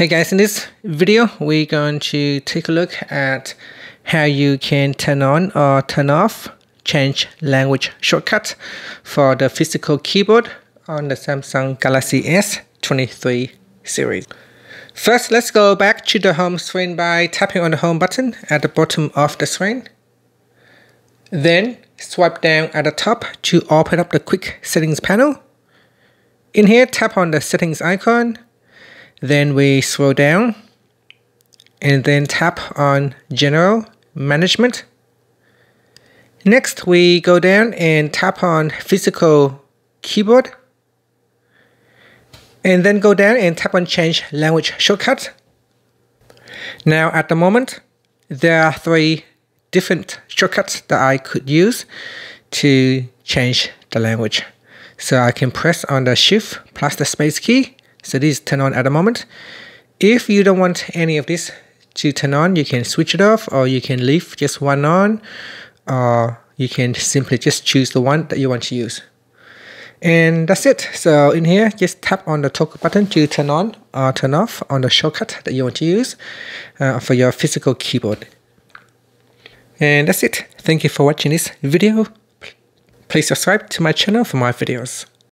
Hey guys, in this video, we're going to take a look at how you can turn on or turn off change language shortcut for the physical keyboard on the Samsung Galaxy S23 series. First, let's go back to the home screen by tapping on the home button at the bottom of the screen. Then swipe down at the top to open up the quick settings panel. In here, tap on the settings icon then we scroll down and then tap on General Management. Next, we go down and tap on Physical Keyboard. And then go down and tap on Change Language Shortcut. Now, at the moment, there are three different shortcuts that I could use to change the language. So I can press on the Shift plus the space key so this is turned on at the moment. If you don't want any of this to turn on, you can switch it off or you can leave just one on or you can simply just choose the one that you want to use. And that's it. So in here, just tap on the toggle button to turn on or turn off on the shortcut that you want to use uh, for your physical keyboard. And that's it. Thank you for watching this video. Please subscribe to my channel for more videos.